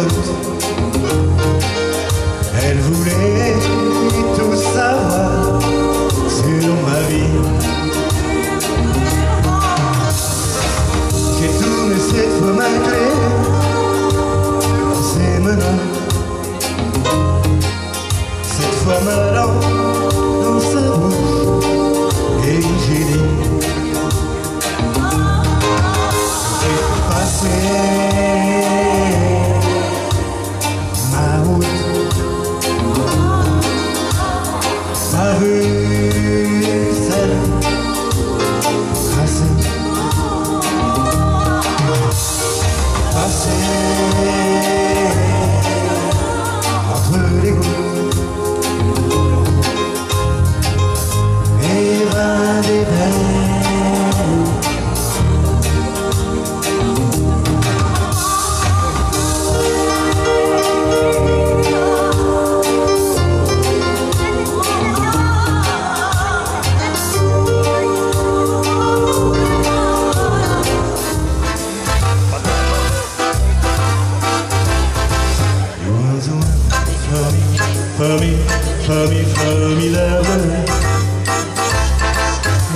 아 formidable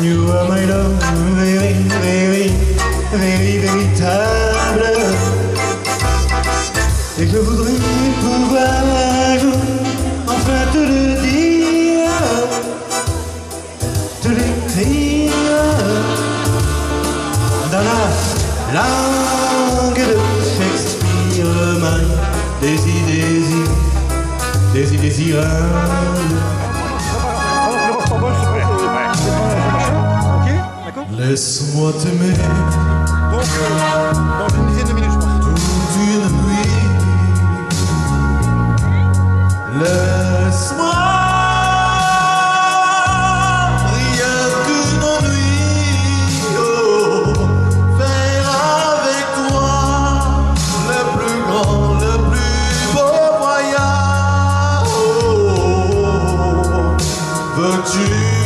You are my love, very, very, very, véritable Et je voudrais pouvoir un jour enfin te le dire Te l'écrire dans la langue de Shakespeare, my désir, désir, désir, désirable. Laisse-moi t'aimer euh, dans une dizaine de minutes, je toute une nuit. Laisse-moi rien qu'une nuit. Oh, faire avec toi le plus grand, le plus beau voyage. Oh, veux-tu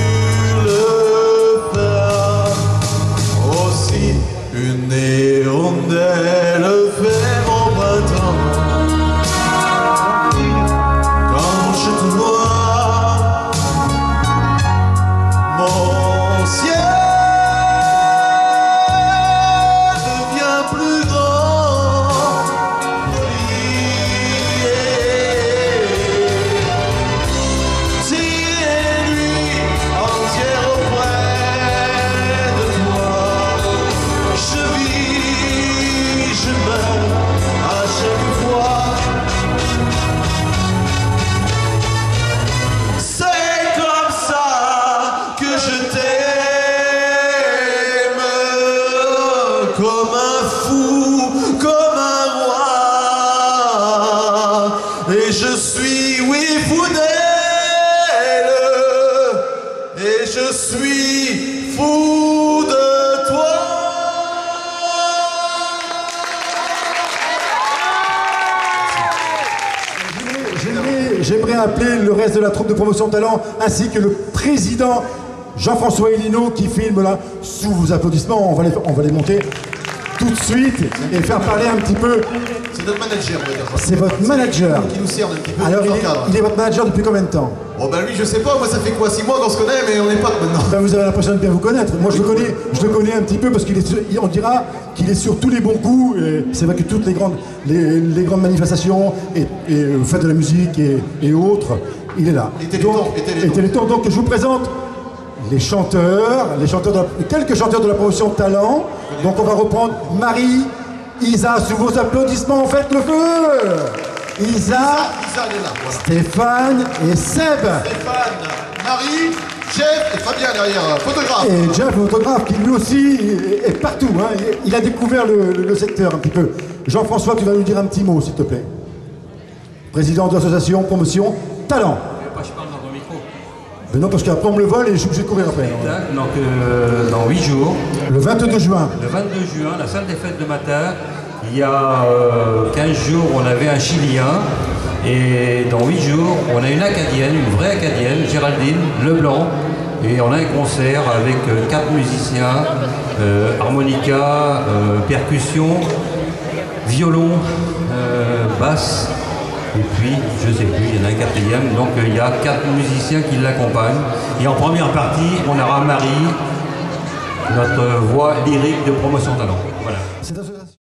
Et je suis, oui, fou d'elle, et je suis fou de toi. J'aimerais- appeler le reste de la troupe de promotion talent ainsi que le président Jean-François Elino qui filme là sous vos applaudissements. On va les, on va les monter tout de suite et faire parler un petit peu. Notre manager, on va dire. C'est votre manager. Qui nous sert peu Alors il est, cadre. il est votre manager depuis combien de temps Bon, bah lui, je sais pas, moi, ça fait quoi 6 mois qu'on se connaît, mais on est potes maintenant. Ben, Vous avez l'impression de bien vous connaître. Moi je le connais, je le connais un petit peu parce qu'il est, sur- on dira qu'il est sur tous les bons coups. et C'est vrai que toutes les grandes, les, les grandes manifestations et, et euh, fêtes de la musique et, et autres, il est là. Les Télétons, Donc, Télétons. Donc je vous présente les chanteurs, les chanteurs de la- quelques chanteurs de la promotion Talent. Donc on va reprendre Marie, Isa, sous vos applaudissements, faites le feu Isa, Isa, elle est là, voilà. Stéphane et Seb. Stéphane, Marie, Jeff et Fabien derrière, euh, photographe. Et Jeff, le photographe, qui lui aussi est partout. hein. Il a découvert le, le- le secteur un petit peu. Jean-François, tu vas nous dire un petit mot, s'il te plaît. Président de l'association Promotion Talent. Moi, je parle dans ton micro. Mais non, parce qu'après on me le vole et je suis obligé de courir après. Donc, euh, dans 8 jours, Le 22 juin. le 22 juin, la salle des fêtes de Matin, il y a euh, 15 jours, on avait un Chilien. Et dans 8 jours, on a une Acadienne, une vraie Acadienne, Géraldine Leblanc. Et on a un concert avec euh, quatre musiciens, euh, harmonica, euh, percussion, violon, euh, basse, et puis, je sais plus, il y en a quatrième. Donc euh, il y a quatre musiciens qui l'accompagnent. Et en première partie, on aura Marie, notre voix lyrique de promotion talent. Voilà.